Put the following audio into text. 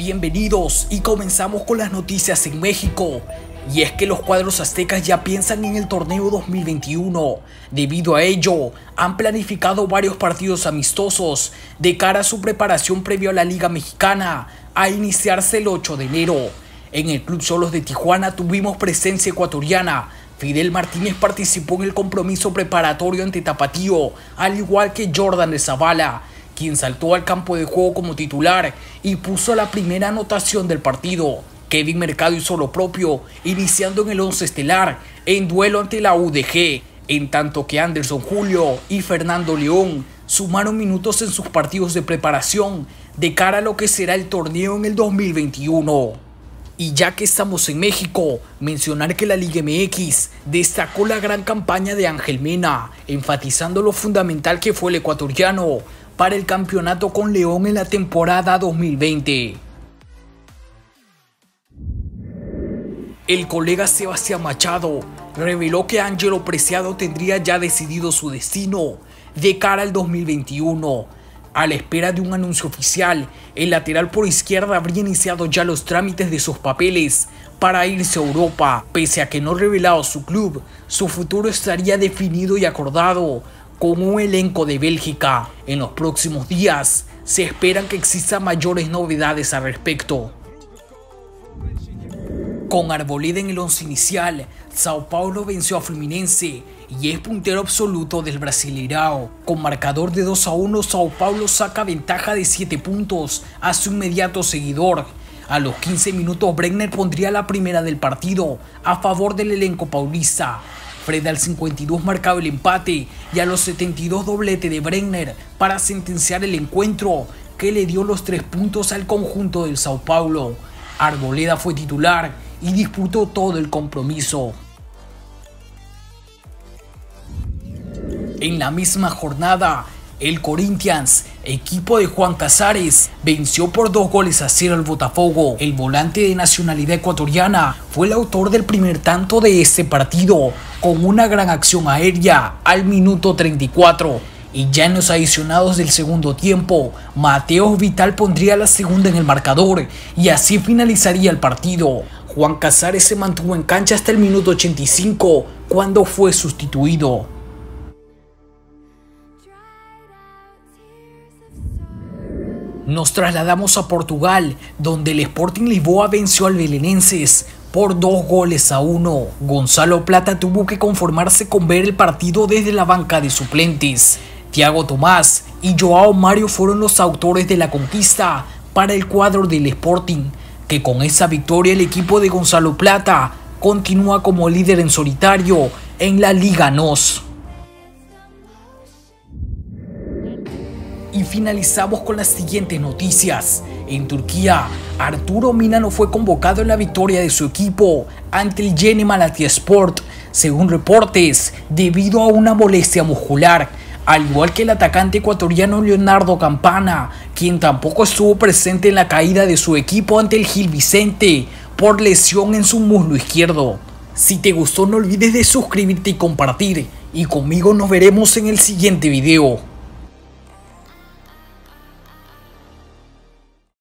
Bienvenidos y comenzamos con las noticias en México. Y es que los cuadros aztecas ya piensan en el torneo 2021. Debido a ello, han planificado varios partidos amistosos de cara a su preparación previo a la Liga Mexicana, a iniciarse el 8 de enero. En el Club Solos de Tijuana tuvimos presencia ecuatoriana. Fidel Martínez participó en el compromiso preparatorio ante Tapatío, al igual que Jordan de Zavala quien saltó al campo de juego como titular y puso la primera anotación del partido. Kevin Mercado hizo lo propio, iniciando en el 11 estelar, en duelo ante la UDG, en tanto que Anderson Julio y Fernando León sumaron minutos en sus partidos de preparación de cara a lo que será el torneo en el 2021. Y ya que estamos en México, mencionar que la Liga MX destacó la gran campaña de Ángel Mena, enfatizando lo fundamental que fue el ecuatoriano para el campeonato con León en la temporada 2020. El colega Sebastián Machado reveló que Ángelo Preciado tendría ya decidido su destino de cara al 2021. A la espera de un anuncio oficial, el lateral por izquierda habría iniciado ya los trámites de sus papeles para irse a Europa. Pese a que no revelado su club, su futuro estaría definido y acordado con un elenco de Bélgica. En los próximos días se esperan que existan mayores novedades al respecto. Con Arboleda en el once inicial, Sao Paulo venció a Fluminense y es puntero absoluto del Brasileirao. Con marcador de 2 a 1, Sao Paulo saca ventaja de 7 puntos a su inmediato seguidor. A los 15 minutos, Brenner pondría la primera del partido a favor del elenco paulista, Al 52 marcaba el empate y a los 72 doblete de Brenner para sentenciar el encuentro que le dio los tres puntos al conjunto del Sao Paulo. Arboleda fue titular y disputó todo el compromiso. En la misma jornada, el Corinthians, equipo de Juan Casares, venció por dos goles a cero al Botafogo. El volante de nacionalidad ecuatoriana fue el autor del primer tanto de este partido, con una gran acción aérea al minuto 34. Y ya en los adicionados del segundo tiempo, Mateo Vital pondría la segunda en el marcador y así finalizaría el partido. Juan Casares se mantuvo en cancha hasta el minuto 85 cuando fue sustituido. Nos trasladamos a Portugal, donde el Sporting Lisboa venció al Belenenses por dos goles a uno. Gonzalo Plata tuvo que conformarse con ver el partido desde la banca de suplentes. Thiago Tomás y Joao Mario fueron los autores de la conquista para el cuadro del Sporting, que con esa victoria el equipo de Gonzalo Plata continúa como líder en solitario en la Liga NOS. Y finalizamos con las siguientes noticias. En Turquía, Arturo Mina no fue convocado en la victoria de su equipo ante el Yeni Sport, según reportes, debido a una molestia muscular, al igual que el atacante ecuatoriano Leonardo Campana, quien tampoco estuvo presente en la caída de su equipo ante el Gil Vicente por lesión en su muslo izquierdo. Si te gustó no olvides de suscribirte y compartir, y conmigo nos veremos en el siguiente video.